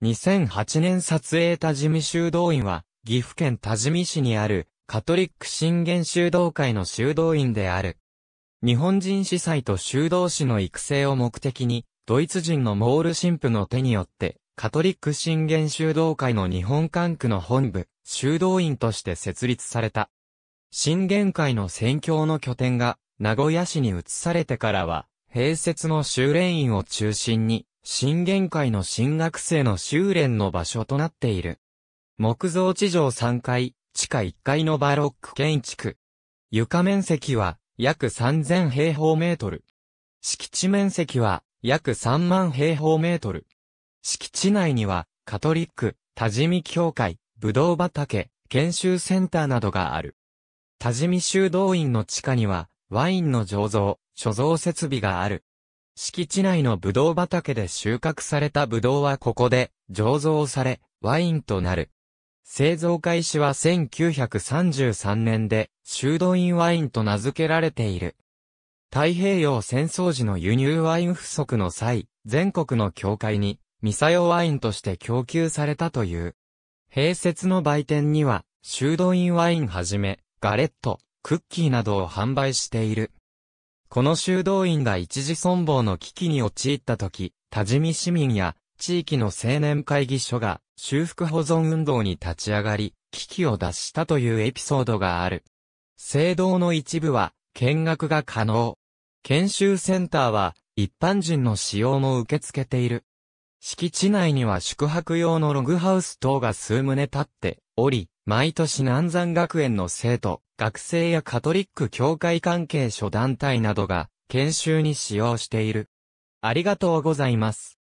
2008年撮影多治見修道院は、岐阜県多治見市にある、カトリック信玄修道会の修道院である。日本人司祭と修道士の育成を目的に、ドイツ人のモール神父の手によって、カトリック信玄修道会の日本管区の本部、修道院として設立された。信玄会の宣教の拠点が、名古屋市に移されてからは、併設の修練院を中心に、新玄会の新学生の修練の場所となっている。木造地上3階、地下1階のバロック建築。床面積は約3000平方メートル。敷地面積は約3万平方メートル。敷地内にはカトリック、多治見協会、武道畑、研修センターなどがある。多治見修道院の地下にはワインの醸造、貯蔵設備がある。敷地内のブドウ畑で収穫されたブドウはここで醸造され、ワインとなる。製造開始は1933年で、修道院ワインと名付けられている。太平洋戦争時の輸入ワイン不足の際、全国の教会に、ミサヨワインとして供給されたという。併設の売店には、修道院ワインはじめ、ガレット、クッキーなどを販売している。この修道院が一時存亡の危機に陥った時、多治見市民や地域の青年会議所が修復保存運動に立ち上がり、危機を脱したというエピソードがある。聖堂の一部は見学が可能。研修センターは一般人の使用も受け付けている。敷地内には宿泊用のログハウス等が数棟立っており、毎年南山学園の生徒、学生やカトリック教会関係諸団体などが研修に使用している。ありがとうございます。